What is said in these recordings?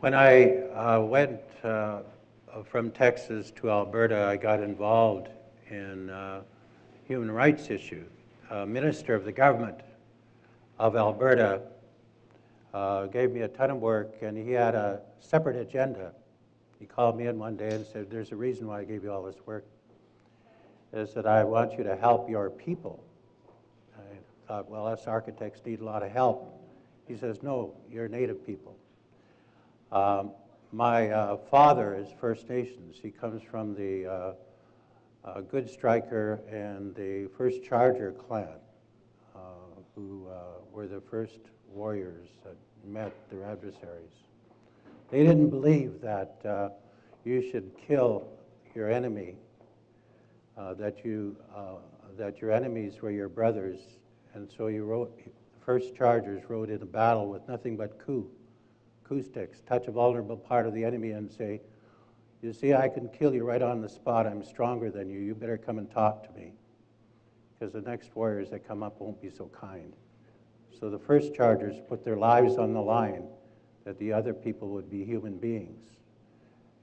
When I uh, went uh, from Texas to Alberta, I got involved in uh, human rights issue. A minister of the government of Alberta uh, gave me a ton of work, and he had a separate agenda. He called me in one day and said, There's a reason why I gave you all this work. Is that I want you to help your people. I thought, well, us architects need a lot of help. He says, No, you're native people. Um, my uh, father is First Nations. He comes from the uh, uh, Good Striker and the First Charger clan, uh, who uh, were the first warriors that met their adversaries. They didn't believe that you should kill your enemy, that, you, that your enemies were your brothers, and so you wrote, the first Chargers rode in a battle with nothing but coup coup sticks, touch a vulnerable part of the enemy and say, you see, I can kill you right on the spot. I'm stronger than you. You better come and talk to me. Because the next warriors that come up won't be so kind. So the first chargers put their lives on the line that the other people would be human beings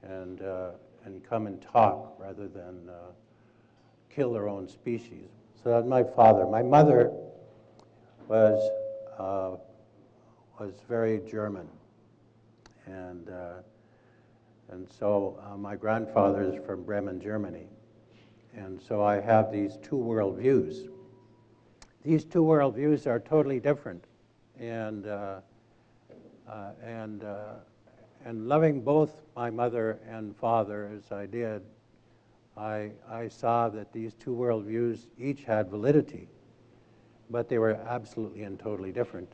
and, uh, and come and talk rather than uh, kill their own species. So that's my father. My mother was, uh, was very German. And, uh, and so uh, my grandfather is from Bremen, Germany. And so I have these two worldviews. These two worldviews are totally different. And, uh, and, and loving both my mother and father as I did, I, I saw that these two worldviews each had validity, but they were absolutely and totally different.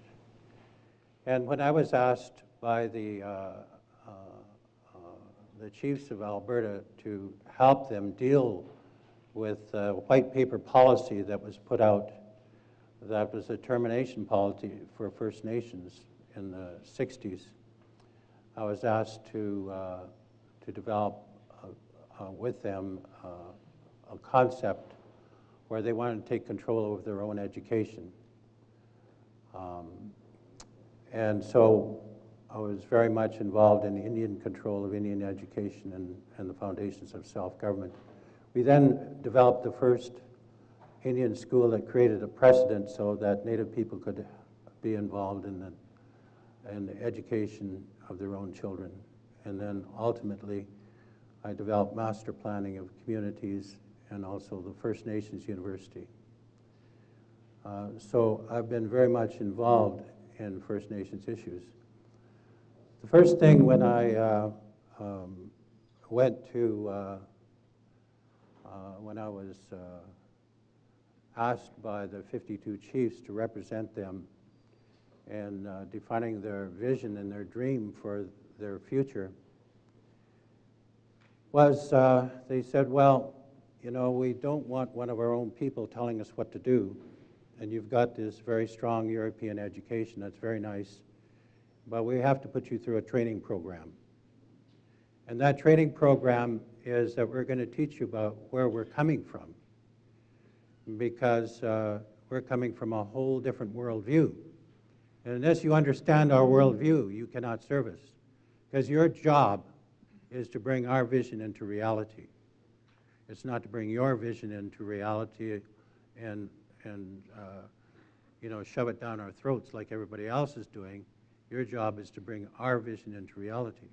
And when I was asked by the, uh, uh, uh, the chiefs of Alberta to help them deal with a white paper policy that was put out that was a termination policy for First Nations in the 60s. I was asked to, uh, to develop uh, uh, with them a concept where they wanted to take control over their own education. Um, and so I was very much involved in Indian control of Indian education and, and the foundations of self-government. We then developed the first Indian school that created a precedent so that Native people could be involved in the, in the education of their own children. And then ultimately, I developed master planning of communities and also the First Nations University. Uh, so I've been very much involved in First Nations issues. The first thing when I uh, um, went to, uh, uh, when I was uh, asked by the 52 chiefs to represent them in uh, defining their vision and their dream for their future, was uh, they said, well, you know, we don't want one of our own people telling us what to do. And you've got this very strong European education that's very nice but we have to put you through a training program. And that training program is that we're going to teach you about where we're coming from because uh, we're coming from a whole different worldview. And unless you understand our worldview, you cannot serve us because your job is to bring our vision into reality. It's not to bring your vision into reality and, and uh, you know, shove it down our throats like everybody else is doing. Your job is to bring our vision into reality.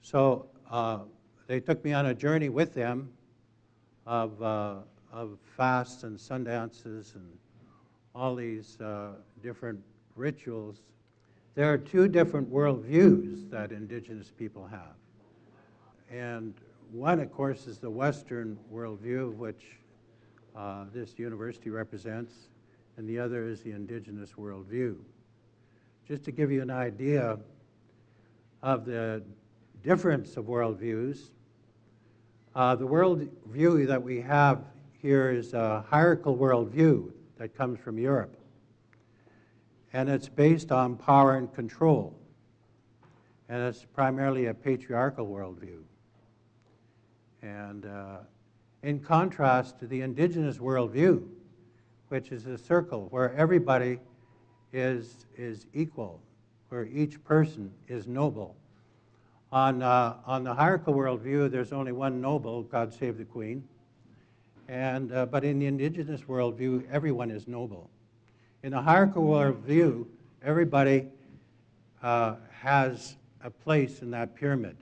So uh, they took me on a journey with them of, uh, of fasts and sundances and all these uh, different rituals. There are two different worldviews that indigenous people have. And one, of course, is the Western worldview, which uh, this university represents, and the other is the indigenous worldview just to give you an idea of the difference of worldviews, uh, the worldview that we have here is a hierarchical worldview that comes from Europe. And it's based on power and control. And it's primarily a patriarchal worldview. And uh, in contrast to the indigenous worldview, which is a circle where everybody is, is equal, where each person is noble On, uh, on the hierarchical worldview, there's only one noble, God save the Queen. And, uh, but in the indigenous worldview, everyone is noble. In the hierarchical worldview, everybody uh, has a place in that pyramid.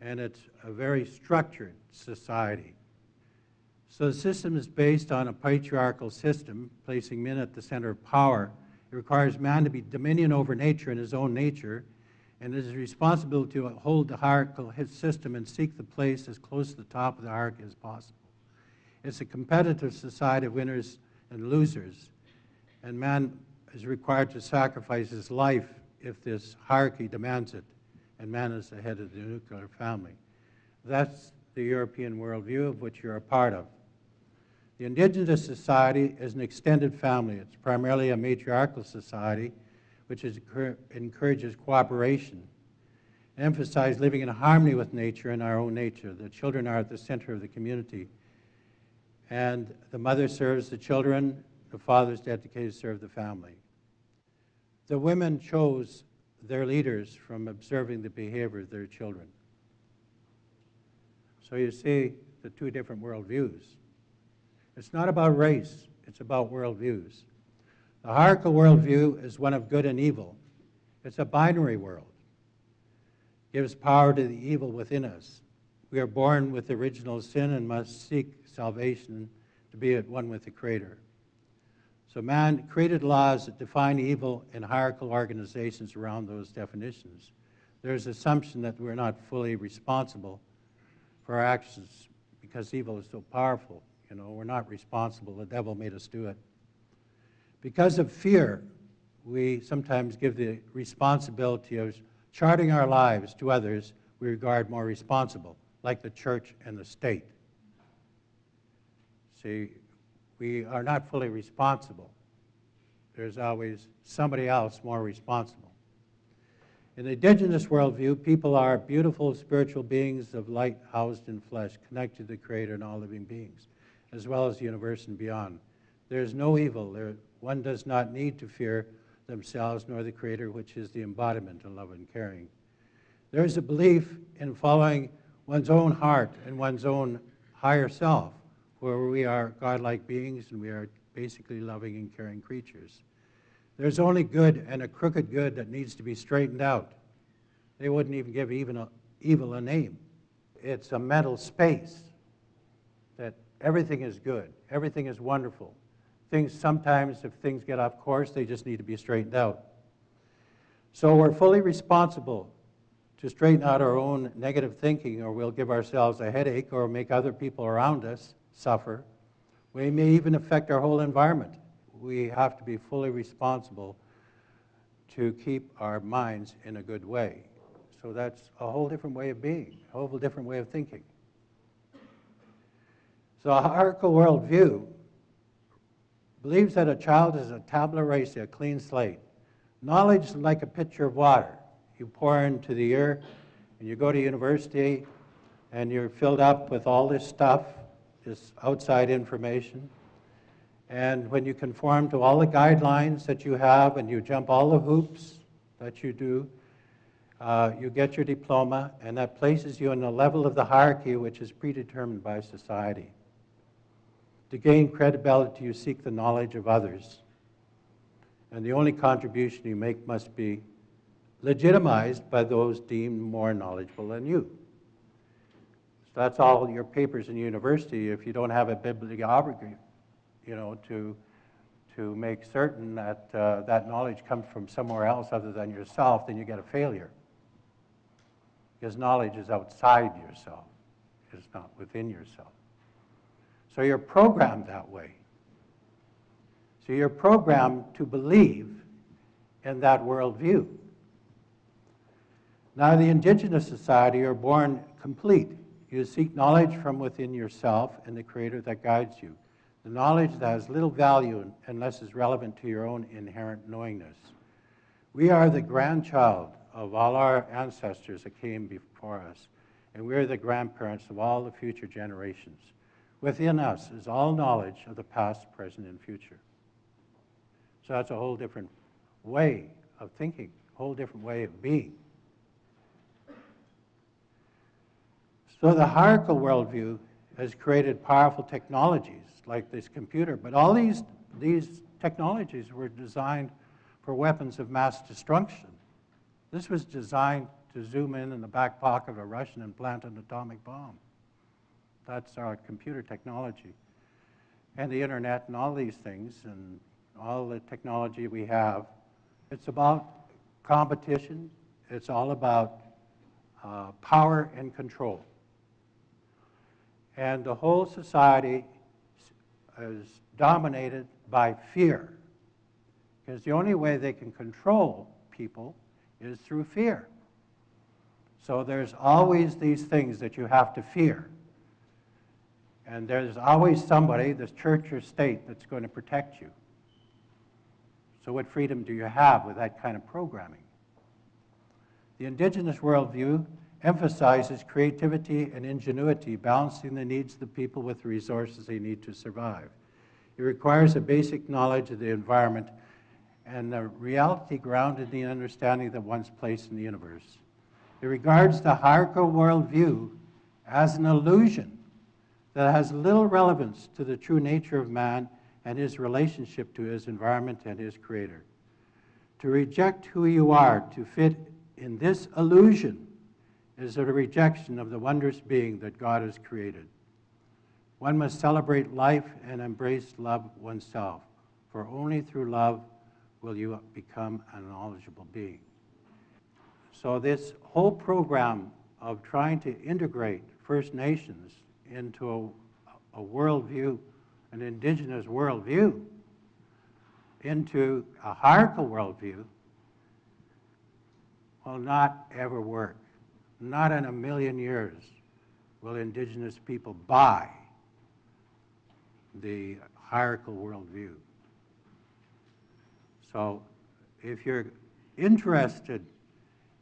And it's a very structured society. So the system is based on a patriarchal system, placing men at the center of power. It requires man to be dominion over nature and his own nature and it is responsible to hold the hierarchical system and seek the place as close to the top of the hierarchy as possible. It's a competitive society of winners and losers, and man is required to sacrifice his life if this hierarchy demands it, and man is the head of the nuclear family. That's the European worldview of which you're a part of. The indigenous society is an extended family. It's primarily a matriarchal society which encourages cooperation. Emphasize living in harmony with nature and our own nature. The children are at the center of the community. And the mother serves the children, the father is dedicated to serve the family. The women chose their leaders from observing the behavior of their children. So you see the two different worldviews. It's not about race, it's about worldviews. The hierarchical worldview is one of good and evil. It's a binary world. It gives power to the evil within us. We are born with original sin and must seek salvation to be at one with the Creator. So man created laws that define evil in hierarchical organizations around those definitions. There's assumption that we're not fully responsible for our actions because evil is so powerful. You know, we're not responsible. The devil made us do it. Because of fear, we sometimes give the responsibility of charting our lives to others we regard more responsible, like the church and the state. See, we are not fully responsible. There's always somebody else more responsible. In the indigenous worldview, people are beautiful spiritual beings of light housed in flesh, connected to the Creator and all living beings, as well as the universe and beyond. There is no evil. There, one does not need to fear themselves nor the Creator, which is the embodiment of love and caring. There is a belief in following one's own heart and one's own higher self, where we are godlike beings and we are basically loving and caring creatures. There's only good and a crooked good that needs to be straightened out. They wouldn't even give even a, evil a name. It's a mental space everything is good, everything is wonderful, things sometimes, if things get off course, they just need to be straightened out. So we're fully responsible to straighten out our own negative thinking, or we'll give ourselves a headache or make other people around us suffer. We may even affect our whole environment. We have to be fully responsible to keep our minds in a good way. So that's a whole different way of being, a whole different way of thinking. So a hierarchical worldview believes that a child is a tabula rasa, a clean slate. Knowledge is like a pitcher of water. You pour into the ear, and you go to university, and you're filled up with all this stuff, this outside information. And when you conform to all the guidelines that you have and you jump all the hoops that you do, uh, you get your diploma, and that places you in the level of the hierarchy which is predetermined by society. To gain credibility, you seek the knowledge of others. And the only contribution you make must be legitimized by those deemed more knowledgeable than you. So that's all your papers in university. If you don't have a bibliography, you know, to, to make certain that uh, that knowledge comes from somewhere else other than yourself, then you get a failure. Because knowledge is outside yourself, it's not within yourself. So you're programmed that way. So you're programmed to believe in that worldview. Now, the indigenous society are born complete. You seek knowledge from within yourself and the Creator that guides you. The knowledge that has little value unless it's relevant to your own inherent knowingness. We are the grandchild of all our ancestors that came before us, and we are the grandparents of all the future generations. Within us is all knowledge of the past, present, and future. So that's a whole different way of thinking, a whole different way of being. So the hierarchical worldview has created powerful technologies like this computer, but all these, these technologies were designed for weapons of mass destruction. This was designed to zoom in in the back pocket of a Russian and plant an atomic bomb. That's our computer technology. And the internet and all these things and all the technology we have. It's about competition. It's all about uh, power and control. And the whole society is dominated by fear. Because the only way they can control people is through fear. So there's always these things that you have to fear. And there's always somebody, the church or state, that's going to protect you. So, what freedom do you have with that kind of programming? The indigenous worldview emphasizes creativity and ingenuity, balancing the needs of the people with the resources they need to survive. It requires a basic knowledge of the environment and a reality grounded in the understanding of one's place in the universe. It regards the hierarchical worldview as an illusion that has little relevance to the true nature of man and his relationship to his environment and his creator. To reject who you are to fit in this illusion is a rejection of the wondrous being that God has created. One must celebrate life and embrace love oneself, for only through love will you become a knowledgeable being. So, this whole program of trying to integrate First Nations into a, a worldview, an indigenous worldview, into a hierarchical worldview, will not ever work. Not in a million years will indigenous people buy the hierarchical worldview. So if you're interested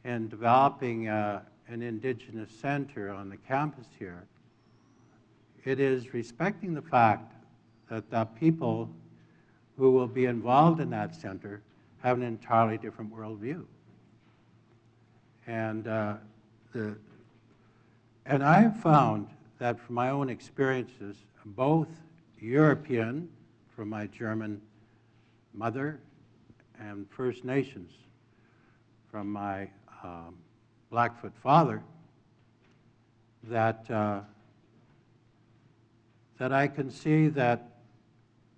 in developing uh, an indigenous center on the campus here, it is respecting the fact that the people who will be involved in that center have an entirely different worldview. And, uh, the, and I have found that from my own experiences, both European, from my German mother, and First Nations, from my um, Blackfoot father, that, uh, that I can see that,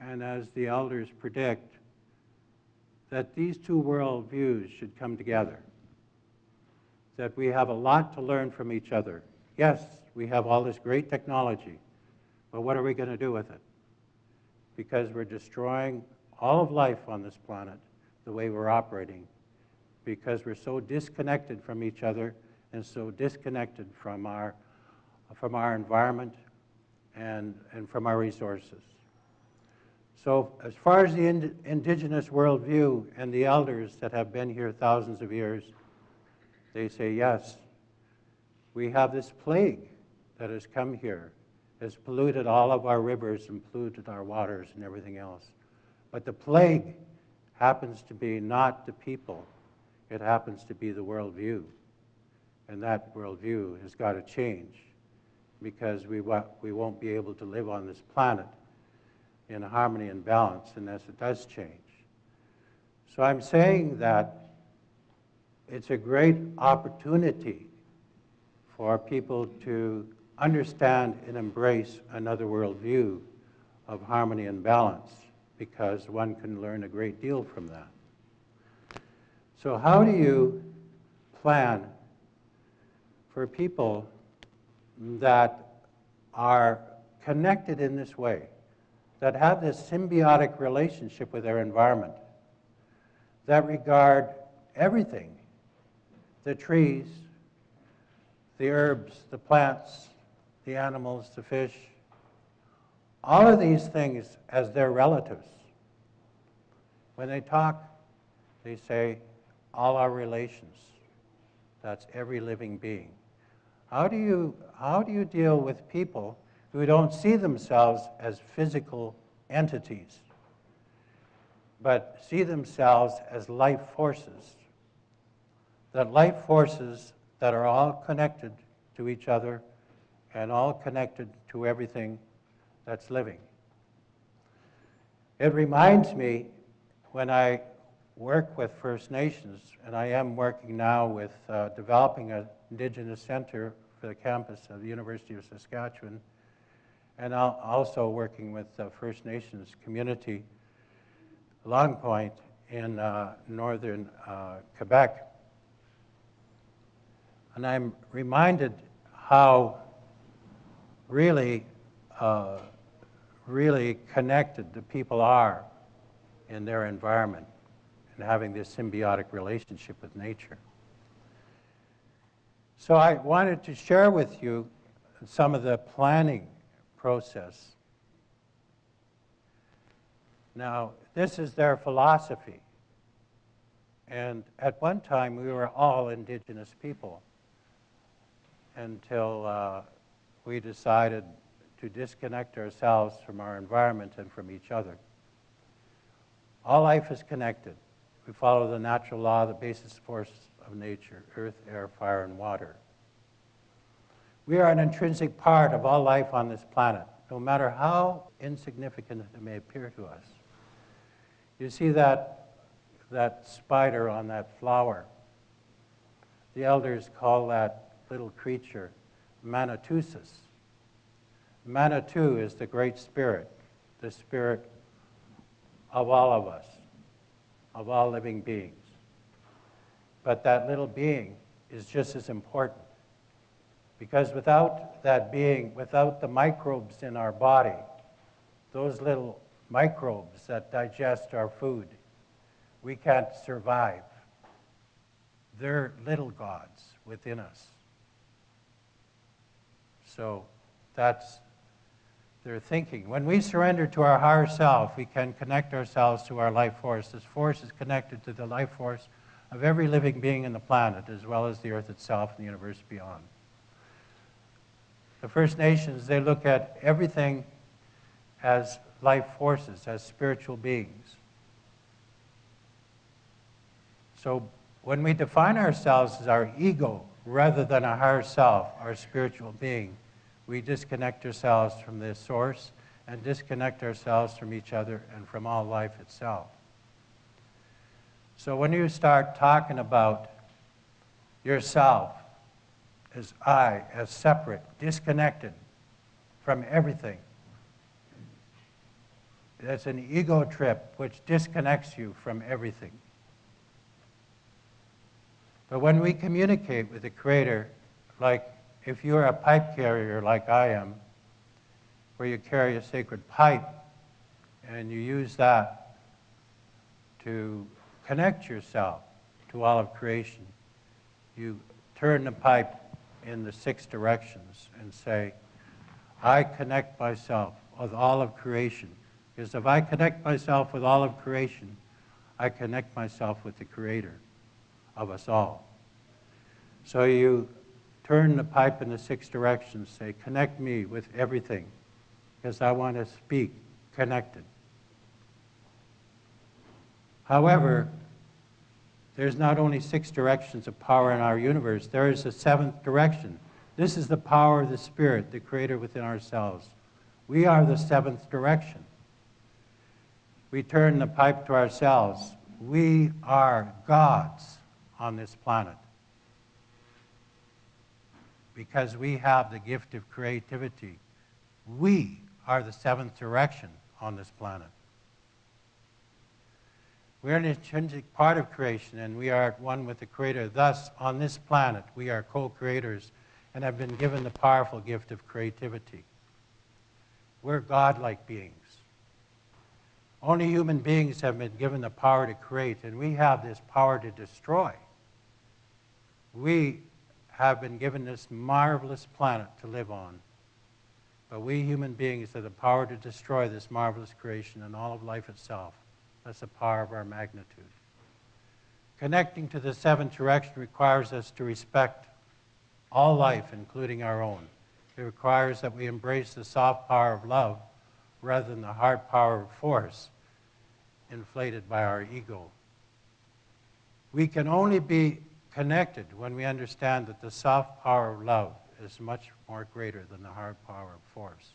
and as the elders predict, that these two worldviews should come together that we have a lot to learn from each other. Yes, we have all this great technology, but what are we going to do with it? Because we're destroying all of life on this planet the way we're operating, because we're so disconnected from each other and so disconnected from our, from our environment and, and from our resources. So as far as the ind indigenous worldview and the elders that have been here thousands of years, they say, yes, we have this plague that has come here, has polluted all of our rivers and polluted our waters and everything else. But the plague happens to be not the people, it happens to be the worldview. And that worldview has got to change because we, we won't be able to live on this planet in harmony and balance unless it does change. So I'm saying that it's a great opportunity for people to understand and embrace another worldview of harmony and balance because one can learn a great deal from that. So, how do you plan for people that are connected in this way, that have this symbiotic relationship with their environment, that regard everything the trees, the herbs, the plants, the animals, the fish, all of these things as their relatives. When they talk, they say, all our relations. That's every living being. How do you, how do you deal with people who don't see themselves as physical entities, but see themselves as life forces? that life forces that are all connected to each other and all connected to everything that's living. It reminds me when I work with First Nations, and I am working now with uh, developing an Indigenous center the campus of the University of Saskatchewan, and also working with the First Nations community, Long Point, in uh, northern uh, Quebec. And I'm reminded how really, uh, really connected the people are in their environment and having this symbiotic relationship with nature. So I wanted to share with you some of the planning process. Now, this is their philosophy. And at one time, we were all indigenous people until uh, we decided to disconnect ourselves from our environment and from each other. All life is connected. We follow the natural law, the basis force of nature earth, air, fire, and water. We are an intrinsic part of all life on this planet, no matter how insignificant it may appear to us. You see that, that spider on that flower. The elders call that little creature Manitousis. Manitou is the great spirit, the spirit of all of us, of all living beings. But that little being is just as important. Because without that being, without the microbes in our body, those little microbes that digest our food, we can't survive. They're little gods within us. So that's their thinking. When we surrender to our higher self, we can connect ourselves to our life force. This force is connected to the life force of every living being in the planet, as well as the earth itself and the universe beyond. The First Nations, they look at everything as life forces, as spiritual beings. So when we define ourselves as our ego rather than a higher self, our spiritual being, we disconnect ourselves from the source and disconnect ourselves from each other and from all life itself. So when you start talking about yourself as I, as separate, disconnected from everything, that's an ego trip which disconnects you from everything. But when we communicate with the Creator, like if you're a pipe carrier like I am, where you carry a sacred pipe and you use that to connect yourself to all of creation, you turn the pipe in the six directions and say, I connect myself with all of creation. Because if I connect myself with all of creation, I connect myself with the Creator of us all. So you turn the pipe in the six directions, say, connect me with everything, because I want to speak connected. However, there's not only six directions of power in our universe, there is a seventh direction. This is the power of the Spirit, the Creator within ourselves. We are the seventh direction. We turn the pipe to ourselves. We are gods on this planet because we have the gift of creativity. We are the seventh direction on this planet. We are an intrinsic part of creation, and we are at one with the Creator. Thus, on this planet, we are co creators and have been given the powerful gift of creativity. We're godlike beings. Only human beings have been given the power to create, and we have this power to destroy. We have been given this marvelous planet to live on. But we human beings have the power to destroy this marvelous creation and all of life itself. That's the power of our magnitude. Connecting to the seventh direction requires us to respect all life, including our own. It requires that we embrace the soft power of love rather than the hard power of force inflated by our ego. We can only be connected when we understand that the soft power of love is much more greater than the hard power of force.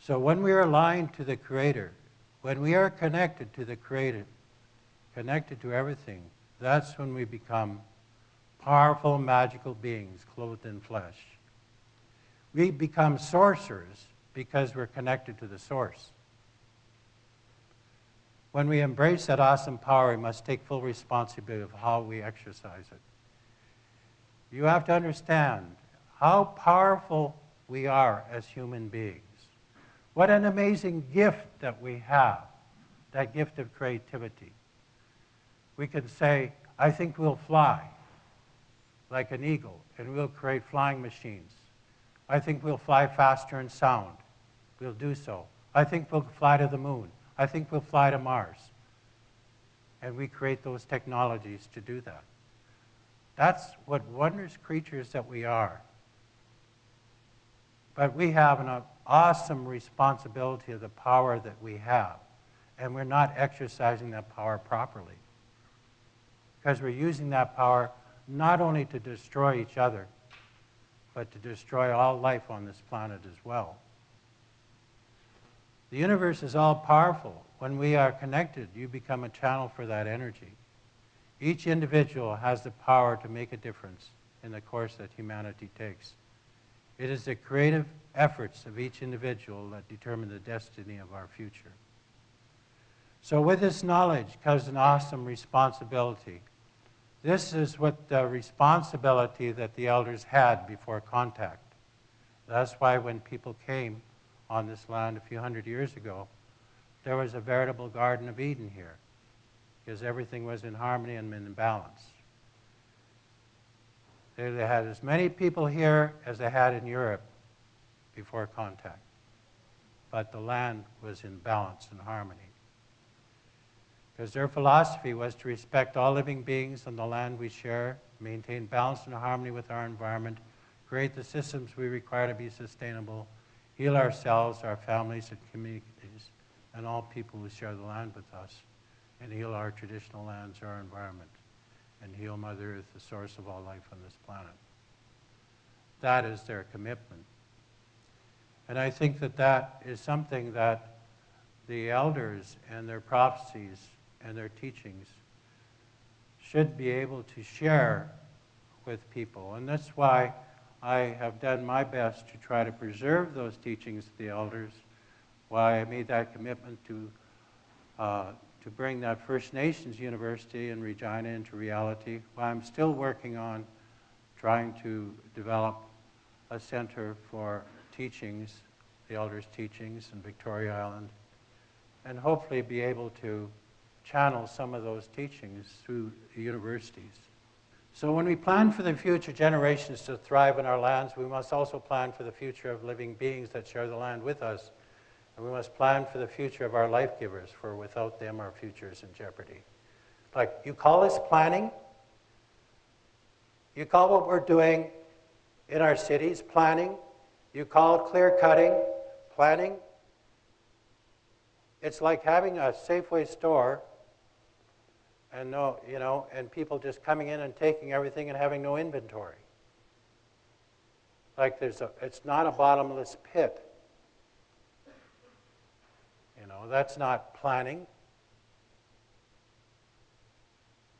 So when we are aligned to the Creator, when we are connected to the Creator, connected to everything, that's when we become powerful, magical beings clothed in flesh. We become sorcerers because we're connected to the source. When we embrace that awesome power, we must take full responsibility of how we exercise it. You have to understand how powerful we are as human beings. What an amazing gift that we have, that gift of creativity. We can say, I think we'll fly like an eagle, and we'll create flying machines. I think we'll fly faster in sound. We'll do so. I think we'll fly to the moon. I think we'll fly to Mars. And we create those technologies to do that. That's what wondrous creatures that we are. But we have an awesome responsibility of the power that we have. And we're not exercising that power properly. Because we're using that power not only to destroy each other, but to destroy all life on this planet as well. The universe is all powerful. When we are connected, you become a channel for that energy. Each individual has the power to make a difference in the course that humanity takes. It is the creative efforts of each individual that determine the destiny of our future. So, with this knowledge comes an awesome responsibility. This is what the responsibility that the elders had before contact. That's why when people came on this land a few hundred years ago, there was a veritable Garden of Eden here because everything was in harmony and in balance. They had as many people here as they had in Europe before contact, but the land was in balance and harmony. Because their philosophy was to respect all living beings on the land we share, maintain balance and harmony with our environment, create the systems we require to be sustainable, heal ourselves, our families, and communities, and all people who share the land with us, and heal our traditional lands, our environment, and heal Mother Earth, the source of all life on this planet. That is their commitment. And I think that that is something that the elders and their prophecies and their teachings should be able to share with people. And that's why I have done my best to try to preserve those teachings of the elders, why I made that commitment to, uh, to bring that First Nations University in Regina into reality, I'm still working on trying to develop a center for teachings, the elders' teachings in Victoria Island, and hopefully be able to channel some of those teachings through universities. So when we plan for the future generations to thrive in our lands, we must also plan for the future of living beings that share the land with us. And we must plan for the future of our life givers, for without them, our future is in jeopardy. Like, you call this planning? You call what we're doing in our cities planning? You call clear cutting planning? It's like having a Safeway store and no, you know, and people just coming in and taking everything and having no inventory. Like there's a, it's not a bottomless pit. You know, that's not planning.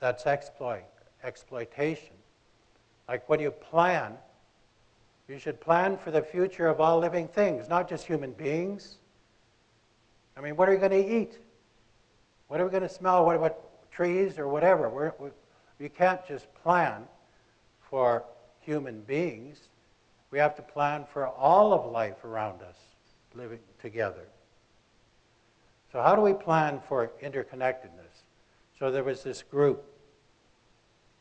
That's exploit, exploitation. Like when you plan, you should plan for the future of all living things, not just human beings. I mean, what are you going to eat? What are we going to smell? What, what, trees or whatever. We're, we, we can't just plan for human beings. We have to plan for all of life around us living together. So, how do we plan for interconnectedness? So, there was this group.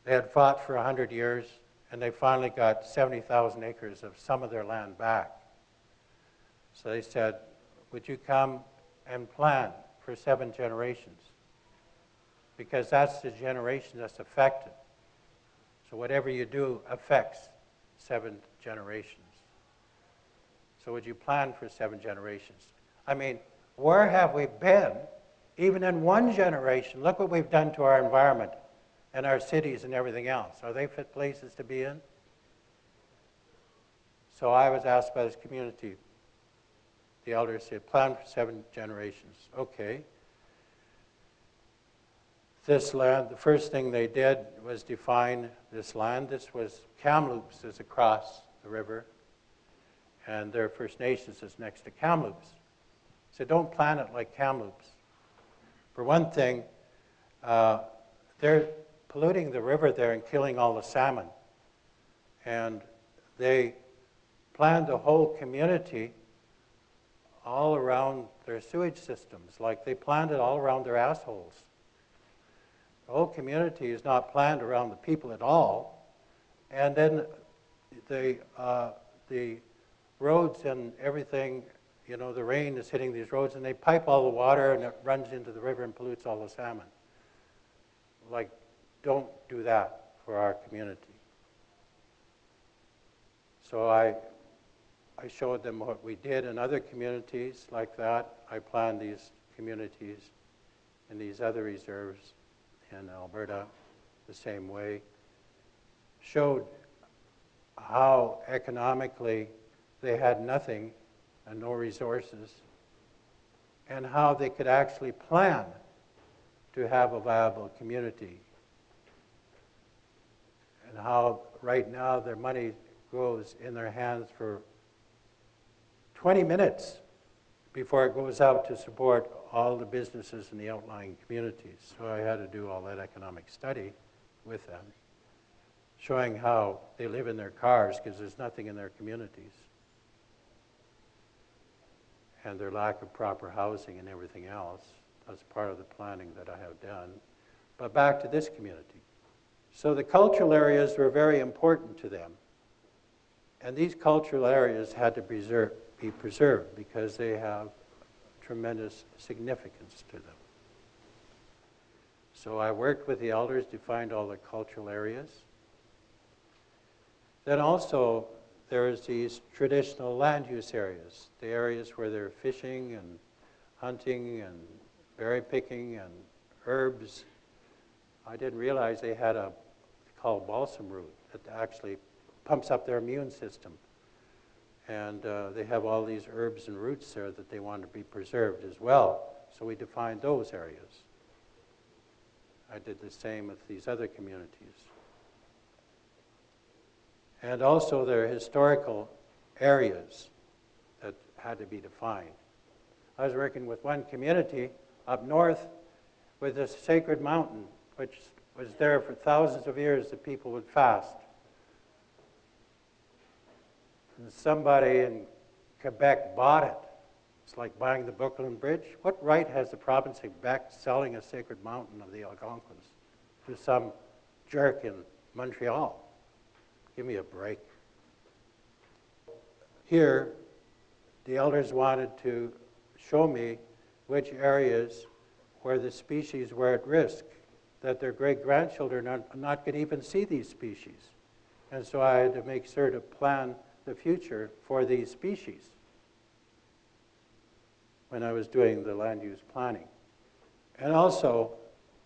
They had fought for 100 years, and they finally got 70,000 acres of some of their land back. So, they said, Would you come and plan for seven generations? because that's the generation that's affected. So whatever you do affects seven generations. So would you plan for seven generations? I mean, where have we been? Even in one generation, look what we've done to our environment and our cities and everything else. Are they fit places to be in? So I was asked by this community, the elders said, plan for seven generations. Okay. This land, the first thing they did was define this land. This was Kamloops is across the river, and their First Nations is next to Kamloops. So don't plan it like Kamloops. For one thing, uh, they're polluting the river there and killing all the salmon. And they planned the whole community all around their sewage systems, like they planned it all around their assholes. The whole community is not planned around the people at all. And then the, uh, the roads and everything, you know, the rain is hitting these roads, and they pipe all the water and it runs into the river and pollutes all the salmon. Like, don't do that for our community. So I I showed them what we did in other communities like that. I planned these communities in these other reserves in Alberta the same way. Showed how economically they had nothing and no resources, and how they could actually plan to have a viable community. And how right now their money goes in their hands for 20 minutes before it goes out to support all the businesses in the outlying communities. So I had to do all that economic study with them, showing how they live in their cars because there's nothing in their communities, and their lack of proper housing and everything else. That's part of the planning that I have done. But back to this community. So the cultural areas were very important to them. And these cultural areas had to preserve, be preserved because they have tremendous significance to them. So I worked with the elders to find all the cultural areas. Then also there's these traditional land use areas, the areas where they're fishing and hunting and berry picking and herbs. I didn't realize they had a called balsam root that actually pumps up their immune system. And uh, they have all these herbs and roots there that they want to be preserved as well. So we defined those areas. I did the same with these other communities. And also there are historical areas that had to be defined. I was working with one community up north with this sacred mountain, which was there for thousands of years that people would fast and somebody in Quebec bought it. It's like buying the Brooklyn Bridge. What right has the province of Quebec selling a sacred mountain of the Algonquins to some jerk in Montreal? Give me a break. Here, the elders wanted to show me which areas where the species were at risk, that their great grandchildren are not going to even see these species. And so I had to make sure to plan the future for these species when I was doing the land use planning. And also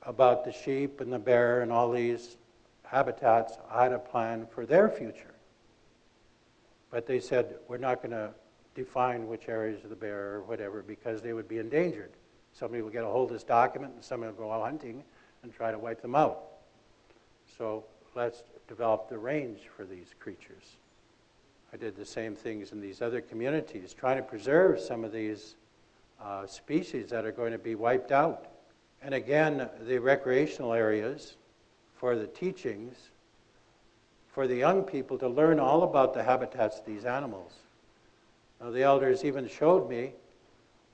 about the sheep and the bear and all these habitats, had a plan for their future. But they said, we're not going to define which areas of the bear or whatever because they would be endangered. Somebody will get a hold of this document and somebody will go out hunting and try to wipe them out. So let's develop the range for these creatures. I did the same things in these other communities, trying to preserve some of these uh, species that are going to be wiped out. And again, the recreational areas for the teachings, for the young people to learn all about the habitats of these animals. Now, the elders even showed me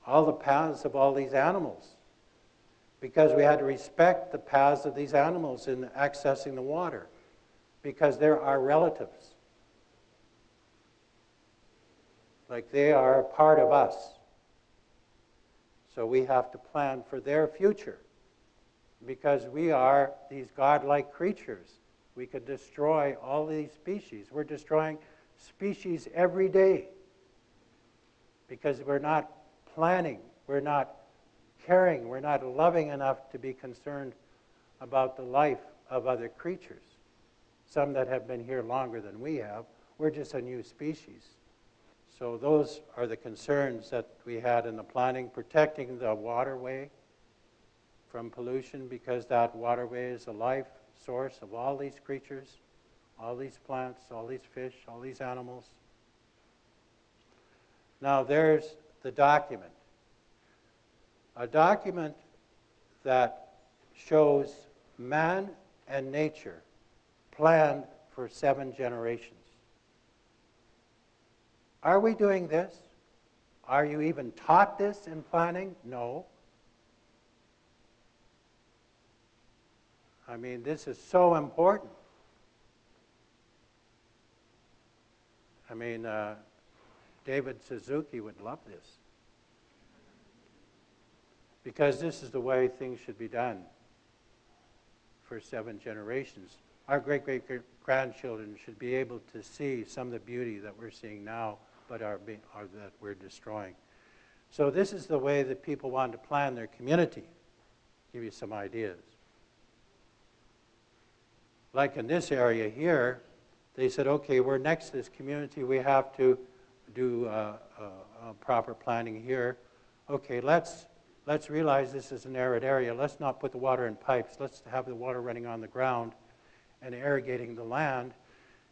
all the paths of all these animals because we had to respect the paths of these animals in accessing the water because they're our relatives. like they are a part of us. So we have to plan for their future because we are these godlike creatures. We could destroy all these species. We're destroying species every day because we're not planning, we're not caring, we're not loving enough to be concerned about the life of other creatures. Some that have been here longer than we have, we're just a new species. So those are the concerns that we had in the planning, protecting the waterway from pollution because that waterway is the life source of all these creatures, all these plants, all these fish, all these animals. Now there's the document. A document that shows man and nature planned for seven generations. Are we doing this? Are you even taught this in planning? No. I mean, this is so important. I mean, uh, David Suzuki would love this. Because this is the way things should be done for seven generations. Our great great grandchildren should be able to see some of the beauty that we're seeing now, but are, are that we're destroying. So this is the way that people want to plan their community. Give you some ideas. Like in this area here, they said, okay, we're next to this community, we have to do uh, uh, proper planning here. Okay, let's let's realize this is an arid area. Let's not put the water in pipes. Let's have the water running on the ground and irrigating the land.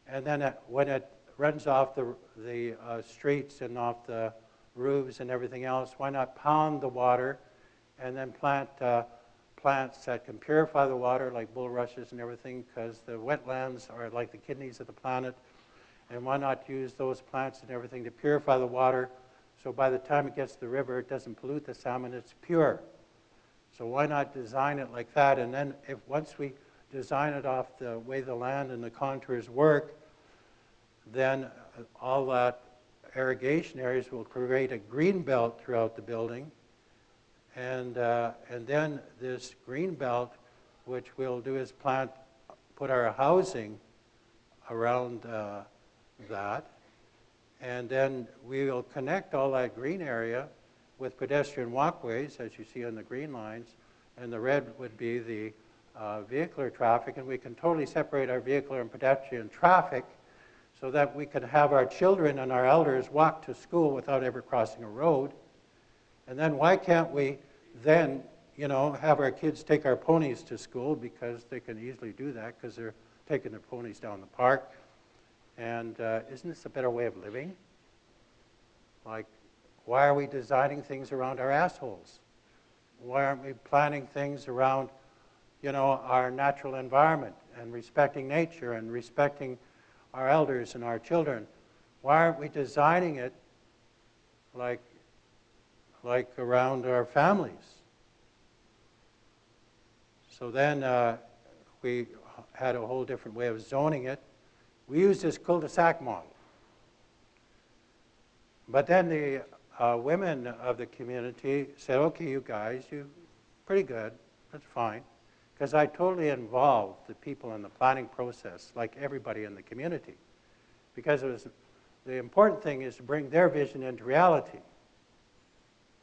And then it, when it runs off the, the uh, streets and off the roofs and everything else, why not pound the water and then plant uh, plants that can purify the water like bulrushes and everything because the wetlands are like the kidneys of the planet. And why not use those plants and everything to purify the water so by the time it gets to the river, it doesn't pollute the salmon, it's pure. So why not design it like that? And then if once we design it off the way the land and the contours work, then uh, all that irrigation areas will create a green belt throughout the building. And, uh, and then this green belt, which we'll do is plant, put our housing around uh, that. And then we will connect all that green area with pedestrian walkways, as you see on the green lines, and the red would be the uh, vehicular traffic, and we can totally separate our vehicular and pedestrian traffic so that we can have our children and our elders walk to school without ever crossing a road. And then why can't we then, you know, have our kids take our ponies to school because they can easily do that because they're taking their ponies down the park and uh, isn't this a better way of living? Like, why are we designing things around our assholes? Why aren't we planning things around, you know, our natural environment and respecting nature and respecting our elders and our children? Why aren't we designing it like, like around our families? So then uh, we had a whole different way of zoning it. We used this cul-de-sac model. But then the uh, women of the community said, okay, you guys, you're pretty good, that's fine. Because I totally involved the people in the planning process, like everybody in the community. Because it was, the important thing is to bring their vision into reality.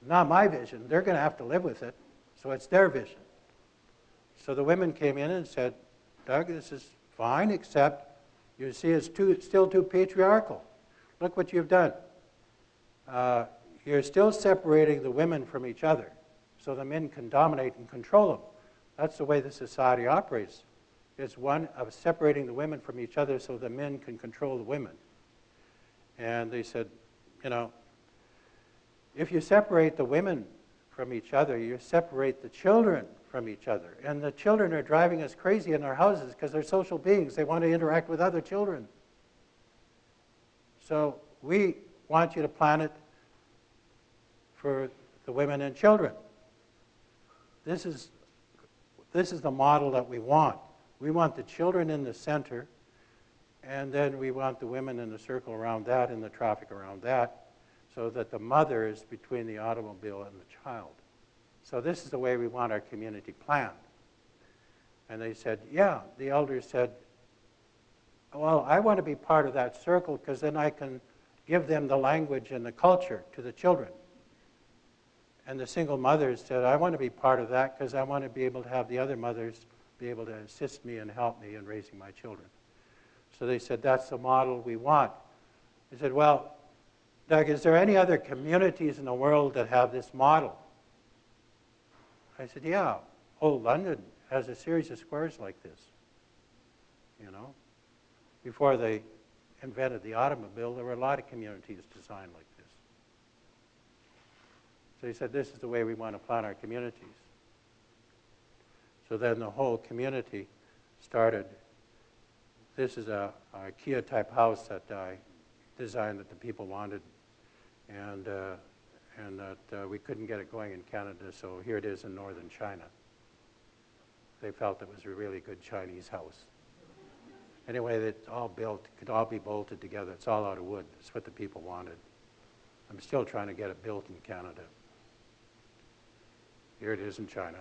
Not my vision, they're going to have to live with it, so it's their vision. So the women came in and said, Doug, this is fine, except you see, it's too, still too patriarchal. Look what you've done. Uh, you're still separating the women from each other so the men can dominate and control them. That's the way the society operates. It's one of separating the women from each other so the men can control the women. And they said, you know, if you separate the women from each other, you separate the children from each other. And the children are driving us crazy in our houses because they're social beings. They want to interact with other children. So we want you to plan it for the women and children. This is, this is the model that we want. We want the children in the center, and then we want the women in the circle around that and the traffic around that, so that the mother is between the automobile and the child. So this is the way we want our community planned. And they said, yeah. The elders said, well, I want to be part of that circle because then I can give them the language and the culture to the children. And the single mothers said, I want to be part of that because I want to be able to have the other mothers be able to assist me and help me in raising my children. So they said, that's the model we want. I said, well, Doug, is there any other communities in the world that have this model? I said, yeah. Oh, London has a series of squares like this. You know, before they invented the automobile, there were a lot of communities designed like this. So he said, this is the way we want to plan our communities. So then the whole community started. This is a, a IKEA type house that I designed that the people wanted, and, uh, and that uh, we couldn't get it going in Canada, so here it is in northern China. They felt it was a really good Chinese house. Anyway, it's all built, could all be bolted together. It's all out of wood. That's what the people wanted. I'm still trying to get it built in Canada. Here it is in China.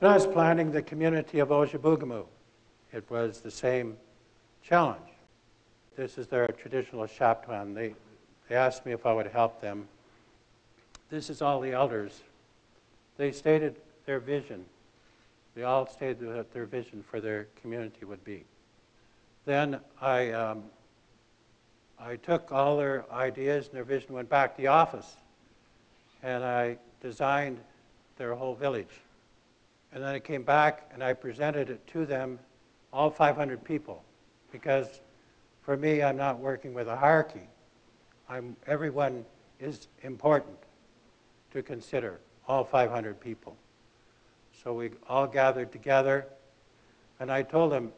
When I was planning the community of Oujé-Bougoumou, it was the same challenge. This is their traditional Shaptuan. They, they asked me if I would help them. This is all the elders. They stated their vision they all stated what their vision for their community would be. Then I, um, I took all their ideas and their vision, went back to the office, and I designed their whole village. And then I came back and I presented it to them, all 500 people, because for me, I'm not working with a hierarchy. I'm, everyone is important to consider, all 500 people. So we all gathered together, and I told them,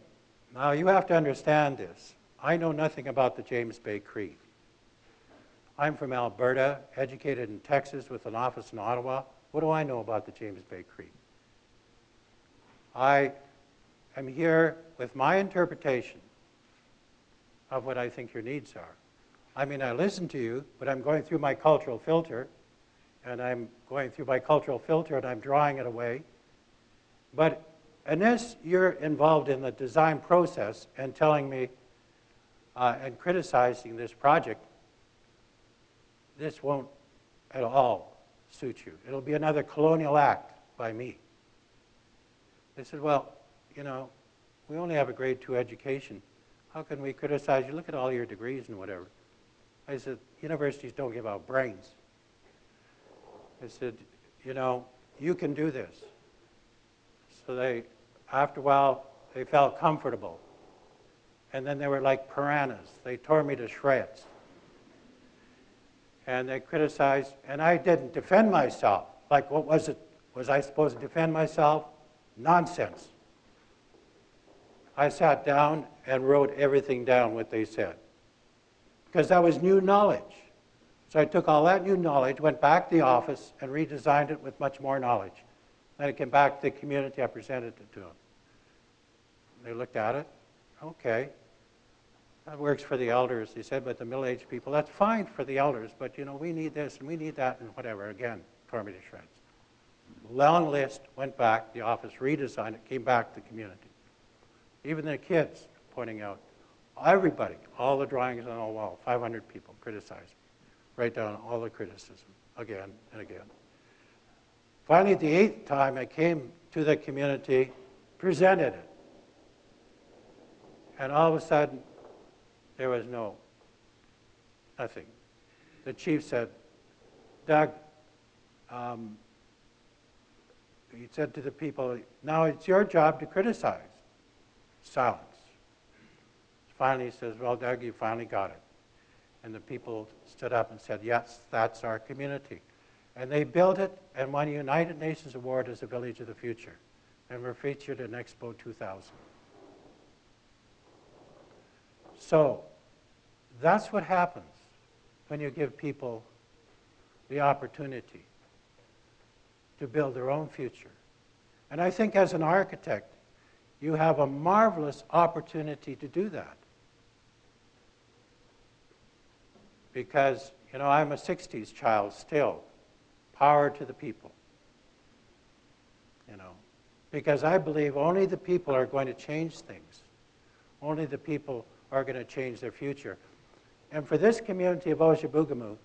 now you have to understand this. I know nothing about the James Bay Cree. I'm from Alberta, educated in Texas with an office in Ottawa. What do I know about the James Bay Cree? I am here with my interpretation of what I think your needs are. I mean, I listen to you, but I'm going through my cultural filter, and I'm going through my cultural filter, and I'm drawing it away, but unless you're involved in the design process and telling me uh, and criticizing this project, this won't at all suit you. It'll be another colonial act by me. They said, well, you know, we only have a grade two education. How can we criticize you? Look at all your degrees and whatever. I said, universities don't give out brains. I said, you know, you can do this. So they, after a while, they felt comfortable. And then they were like piranhas. They tore me to shreds. And they criticized, and I didn't defend myself. Like, what was it? Was I supposed to defend myself? Nonsense. I sat down and wrote everything down what they said. Because that was new knowledge. So I took all that new knowledge, went back to the office, and redesigned it with much more knowledge. Then it came back to the community, I presented it to them. They looked at it, okay. That works for the elders, he said, but the middle-aged people, that's fine for the elders, but you know, we need this and we need that and whatever. Again, tore me to shreds. Long list, went back, the office redesigned it, came back to the community. Even the kids pointing out, everybody, all the drawings on the wall, 500 people criticized. Write down all the criticism again and again. Finally, the eighth time I came to the community, presented it. And all of a sudden, there was no, nothing. The chief said, Doug, um, he said to the people, now it's your job to criticize. Silence. Finally, he says, well, Doug, you finally got it. And the people stood up and said, yes, that's our community. And they built it and won a United Nations Award as a Village of the Future and were featured in Expo 2000. So that's what happens when you give people the opportunity to build their own future. And I think as an architect, you have a marvelous opportunity to do that. Because, you know, I'm a 60s child still power to the people. You know, because I believe only the people are going to change things. Only the people are going to change their future. And for this community of Oujé-Bougoumou,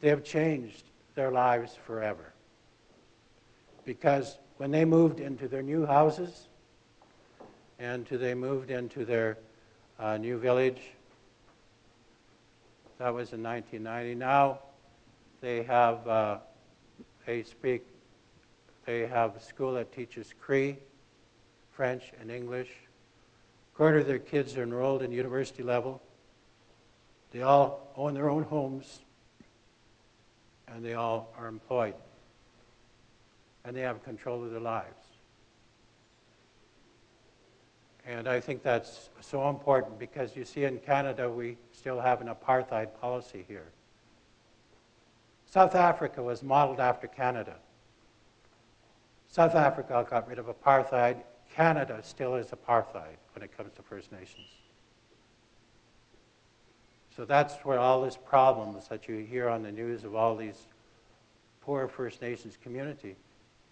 they have changed their lives forever. Because when they moved into their new houses, and to they moved into their uh, new village. That was in 1990. Now they have, uh, they speak, they have a school that teaches Cree, French, and English. A quarter of their kids are enrolled in university level. They all own their own homes, and they all are employed. And they have control of their lives. And I think that's so important because you see, in Canada, we still have an apartheid policy here. South Africa was modeled after Canada. South Africa got rid of apartheid. Canada still is apartheid when it comes to First Nations. So that's where all these problems that you hear on the news of all these poor First Nations community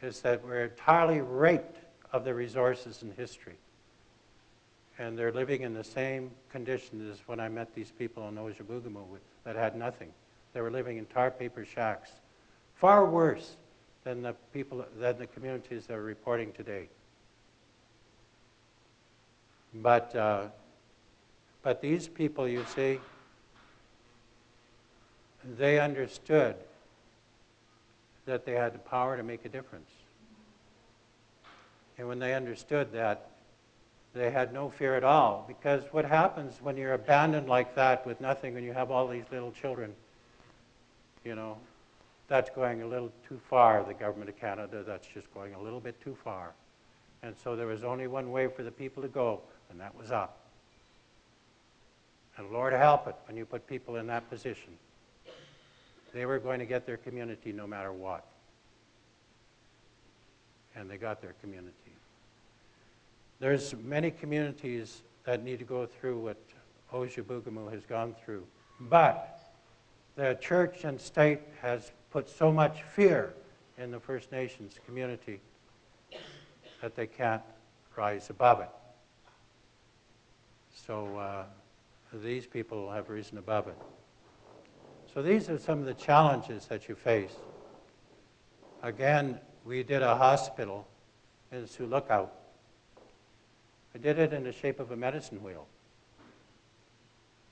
is that we're entirely raped of the resources and history and they're living in the same conditions as when I met these people in Oujé-Bougoumou that had nothing. They were living in tar paper shacks, far worse than the people than the communities that are reporting today. But uh, but these people, you see, they understood that they had the power to make a difference. And when they understood that, they had no fear at all. Because what happens when you're abandoned like that with nothing and you have all these little children, you know, that's going a little too far, the government of Canada, that's just going a little bit too far. And so there was only one way for the people to go, and that was up. And Lord help it when you put people in that position. They were going to get their community no matter what. And they got their community. There's many communities that need to go through what Oujé-Bougoumou has gone through. But the church and state has put so much fear in the First Nations community that they can't rise above it. So uh, these people have risen above it. So these are some of the challenges that you face. Again, we did a hospital in Lookout I did it in the shape of a medicine wheel.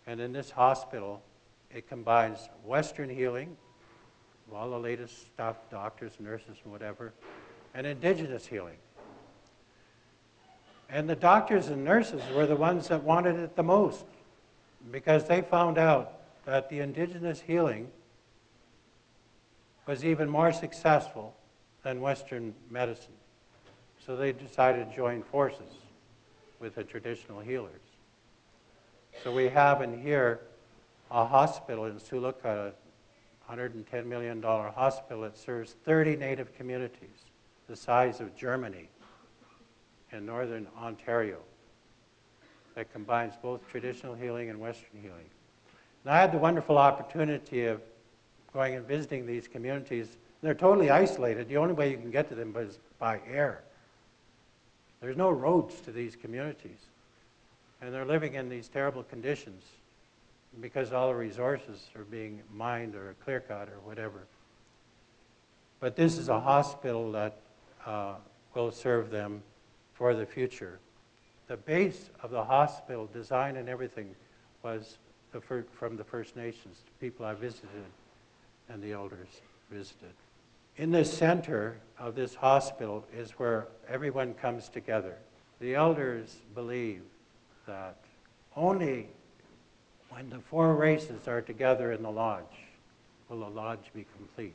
And in this hospital, it combines Western healing, all the latest stuff, doctors, nurses, and whatever, and indigenous healing. And the doctors and nurses were the ones that wanted it the most because they found out that the indigenous healing was even more successful than Western medicine. So they decided to join forces with the traditional healers. So we have in here a hospital in Lookout, a $110 million hospital that serves 30 native communities, the size of Germany in northern Ontario, that combines both traditional healing and Western healing. And I had the wonderful opportunity of going and visiting these communities. They're totally isolated. The only way you can get to them is by air. There's no roads to these communities. And they're living in these terrible conditions because all the resources are being mined or clear cut or whatever. But this is a hospital that uh, will serve them for the future. The base of the hospital design and everything was the from the First Nations, the people I visited and the elders visited. In the center of this hospital is where everyone comes together. The elders believe that only when the four races are together in the lodge will the lodge be complete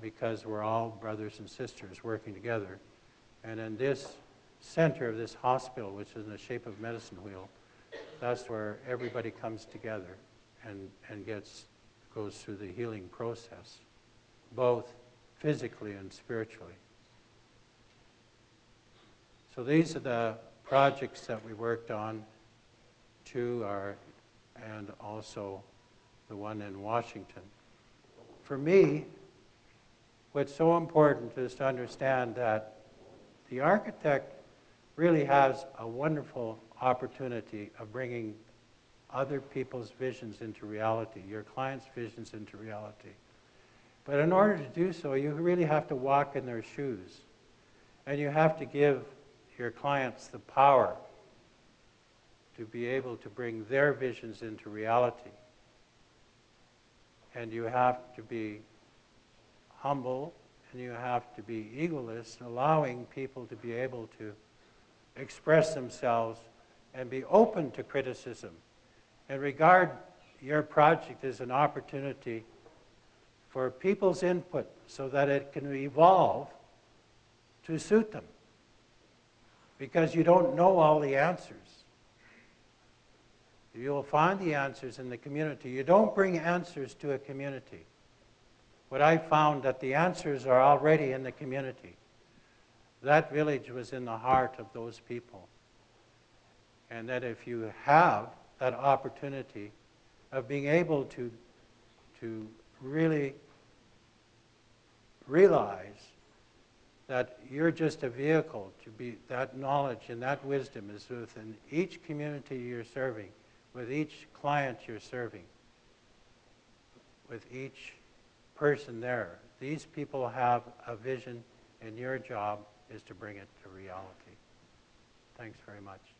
because we're all brothers and sisters working together. And in this center of this hospital, which is in the shape of medicine wheel, that's where everybody comes together and, and gets, goes through the healing process both physically and spiritually. So these are the projects that we worked on. Two are, and also the one in Washington. For me, what's so important is to understand that the architect really has a wonderful opportunity of bringing other people's visions into reality, your client's visions into reality. But in order to do so, you really have to walk in their shoes. And you have to give your clients the power to be able to bring their visions into reality. And you have to be humble and you have to be egoless, allowing people to be able to express themselves and be open to criticism and regard your project as an opportunity for people's input so that it can evolve to suit them. Because you don't know all the answers. You'll find the answers in the community. You don't bring answers to a community. What I found that the answers are already in the community. That village was in the heart of those people. And that if you have that opportunity of being able to, to really realize that you're just a vehicle to be that knowledge and that wisdom is within each community you're serving, with each client you're serving, with each person there. These people have a vision, and your job is to bring it to reality. Thanks very much.